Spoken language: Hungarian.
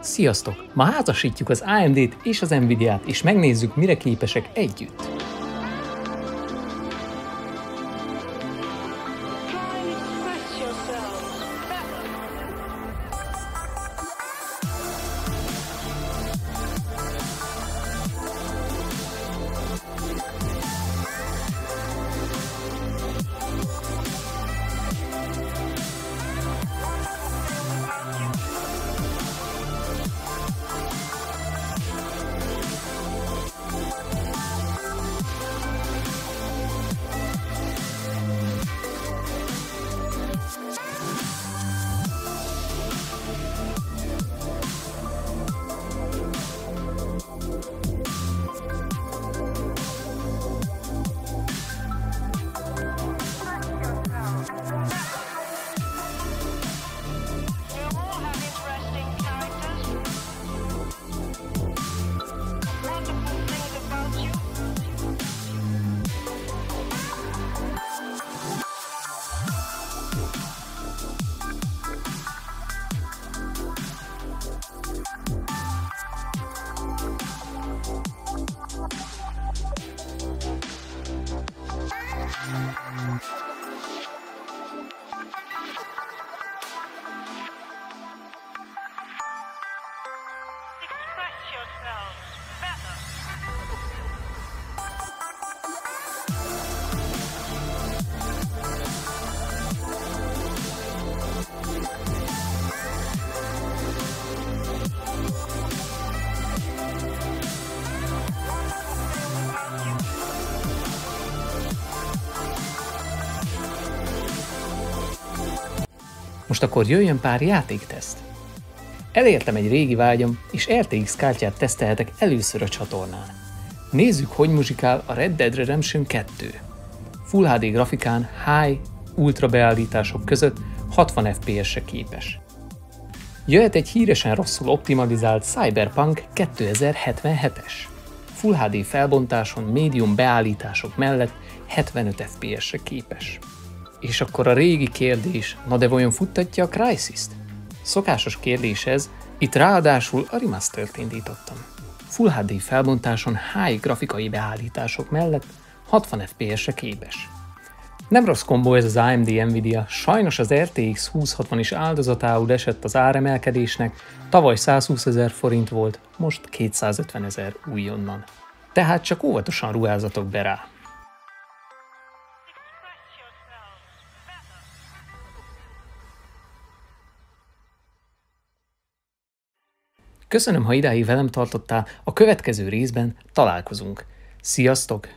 Sziasztok! Ma házasítjuk az AMD-t és az Nvidia-t, és megnézzük, mire képesek együtt. Express yourselves better. Most akkor jöjjön pár játékteszt. Elértem egy régi vágyam, és RTX kártyát tesztelhetek először a csatornán. Nézzük, hogy muzsikál a Red Dead Redemption 2. Full HD grafikán, high, ultra beállítások között 60 FPS-re képes. Jöhet egy híresen rosszul optimalizált Cyberpunk 2077-es. Full HD felbontáson, médium beállítások mellett 75 FPS-re képes. És akkor a régi kérdés, na de vajon futtatja a Crysis-t? Szokásos kérdés ez, itt ráadásul a remastert indítottam. Full HD felbontáson high grafikai beállítások mellett 60 FPS-re képes. Nem rossz kombó ez az AMD Nvidia, sajnos az RTX 2060 is áldozatául esett az áremelkedésnek, tavaly 120 ezer forint volt, most 250 ezer újonnan. Tehát csak óvatosan ruházatok be rá. Köszönöm, ha idáig velem tartottál, a következő részben találkozunk. Sziasztok!